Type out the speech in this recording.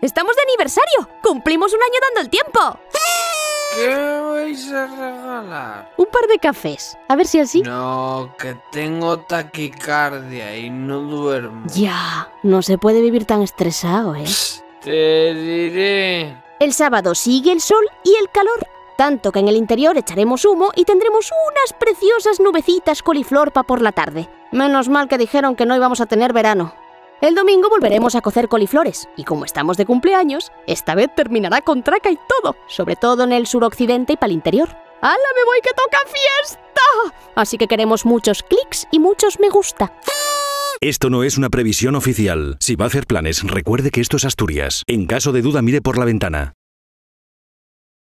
¡Estamos de aniversario! ¡Cumplimos un año dando el tiempo! ¿Qué vais a regalar? Un par de cafés. A ver si así... No, que tengo taquicardia y no duermo. Ya, no se puede vivir tan estresado, ¿eh? Te diré. El sábado sigue el sol y el calor. Tanto que en el interior echaremos humo y tendremos unas preciosas nubecitas coliflorpa por la tarde. Menos mal que dijeron que no íbamos a tener verano. El domingo volveremos a cocer coliflores, y como estamos de cumpleaños, esta vez terminará con traca y todo, sobre todo en el suroccidente y para el interior. ¡Hala, me voy que toca fiesta! Así que queremos muchos clics y muchos me gusta. Esto no es una previsión oficial. Si va a hacer planes, recuerde que esto es Asturias. En caso de duda, mire por la ventana.